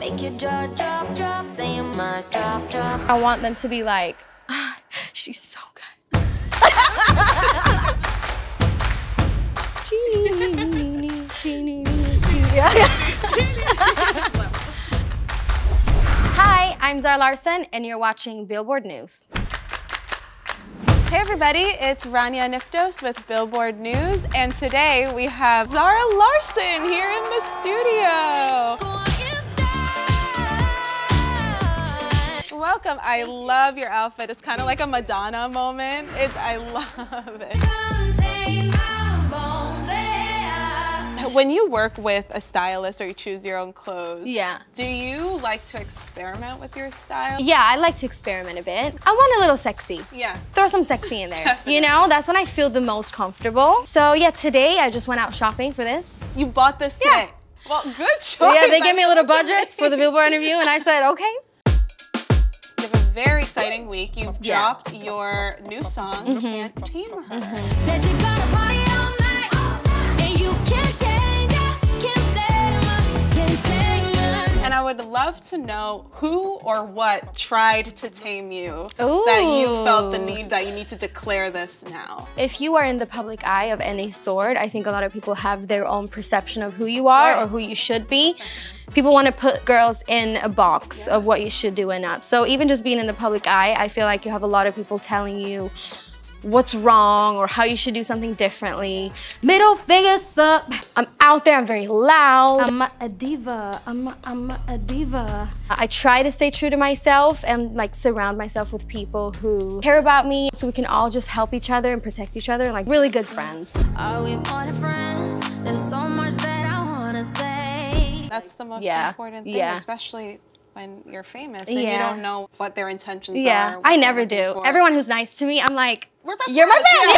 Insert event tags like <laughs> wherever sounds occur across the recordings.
Make your jaw drop, drop, saying my drop, drop. I want them to be like, ah, she's so good. Genie, genie, genie. Hi, I'm Zara Larsson, and you're watching Billboard News. Hey everybody, it's Rania Aniftos with Billboard News, and today we have Zara Larsson here in the studio. Welcome. I love your outfit. It's kind of like a Madonna moment. It's I love it. <laughs> When you work with a stylist or you choose your own clothes, Yeah. do you like to experiment with your style? Yeah, I like to experiment a bit. I want a little sexy. Yeah. Throw some sexy in there. <laughs> You know, that's when I feel the most comfortable. So yeah, today I just went out shopping for this. You bought this Yeah. today. Well, good choice. Yeah, they gave me a little budget for the <laughs> Billboard interview, and I said, okay. You have a very exciting week. You've Yeah. Dropped your new song, Can't Tame Her. Said she would love to know who or what tried to tame you that you felt the need that you need to declare this now. If you are in the public eye of any sort, I think a lot of people have their own perception of who you are or who you should be. People want to put girls in a box of what you should do and not. So even just being in the public eye, I feel like you have a lot of people telling you what's wrong or how you should do something differently. Middle fingers up. I'm out there, I'm very loud. I'm a diva. I'm a, I'm a diva. I try to stay true to myself and like surround myself with people who care about me so we can all just help each other and protect each other and like really good friends. Are we more than friends? There's so much that I wanna say. That's the most Yeah, important thing, yeah. especially when you're famous and you don't know what their intentions are. Yeah, what I never do. for. Everyone who's nice to me, I'm like, you're my friends.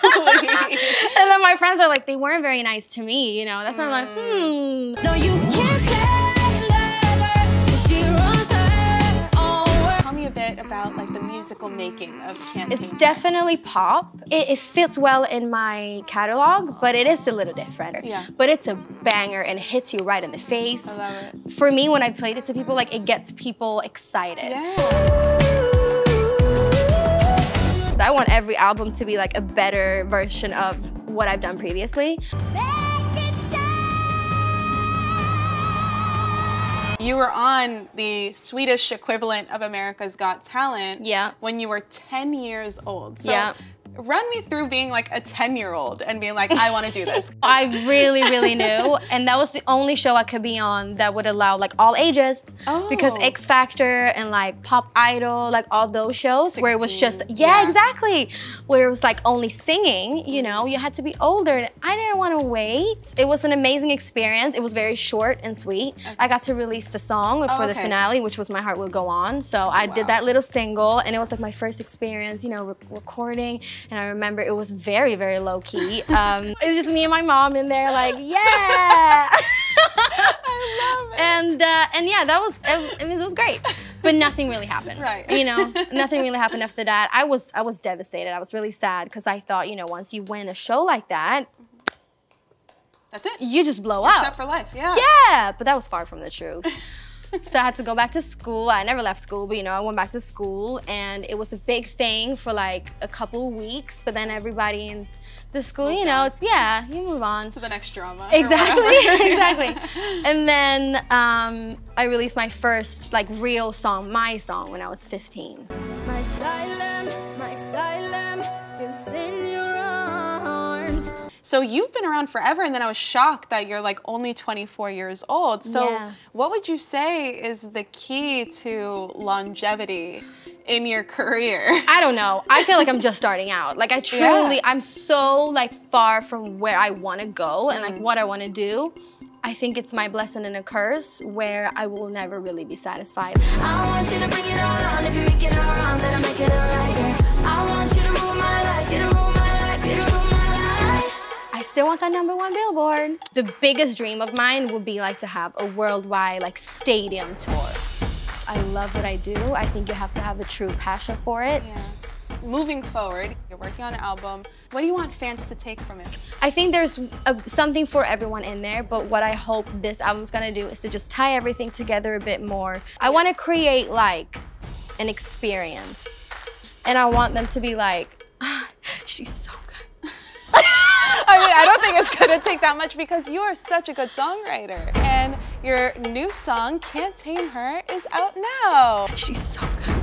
friend. Yeah. <laughs> and then my friends are like, they weren't very nice to me, you know. That's why I'm like, hmm. No, you can't tame that girl, 'cause she runs her own. Tell me a bit about like making of Can't It's definitely pop. It, it fits well in my catalog, but it is a little different. Yeah. But it's a banger and hits you right in the face. I love it. For me, when I played it to people, like it gets people excited. Yeah. I want every album to be like a better version of what I've done previously. You were on the Swedish equivalent of America's Got Talent Yeah. when you were 10 years old. So Yeah. Run me through being like a 10 year old and being like, I want to do <laughs> this. I really, really knew, and that was the only show I could be on that would allow like all ages. Oh. Because Oh. X Factor and like Pop Idol, like all those shows where it was just yeah, yeah. exactly, where it was like only singing. You know, you had to be older. and I didn't want to wait. It was an amazing experience. It was very short and sweet. I got to release the song oh, for the okay. finale, which was My Heart Will Go On. So I Wow. did that little single, and it was like my first experience, you know, re- recording. And I remember it was very, very low key. Um, <laughs> it was just me and my mom in there, like, <laughs> yeah. I love it. and uh, and yeah, that was it, was- it was great. But nothing really happened. Right. You know, <laughs> nothing really happened after that. I was I was devastated. I was really sad because I thought, you know, once you win a show like that, That's it. you just blow Set up. for life. Yeah. Yeah, but that was far from the truth. <laughs> so I had to go back to school. I never left school, but you know, I went back to school and it was a big thing for like a couple weeks. But then everybody in the school, you know, it's yeah, you move on. To the next drama. <laughs> Exactly, <laughs> exactly. And then um, I released my first like real song, my song, when I was 15. My asylum, my asylum So you've been around forever, and then I was shocked that you're like only 24 years old. So Yeah. what would you say is the key to longevity in your career? <laughs> I don't know. I feel like I'm just starting out. Like I truly, I'm so like far from where I want to go and like mm-hmm. what I want to do. I think it's my blessing and a curse where I will never really be satisfied. Still want that number one billboard. The biggest dream of mine would be like to have a worldwide like stadium tour. I love what I do. I think you have to have a true passion for it. Yeah. moving forward, you're working on an album. What do you want fans to take from it? I think there's a, something for everyone in there, but what I hope this album's gonna do is to just tie everything together a bit more. I wanna create like an experience. And I want them to be like, ah, she's so good. I mean, I don't think it's gonna take that much because you are such a good songwriter. And your new song, Can't Tame Her, is out now. She's so good.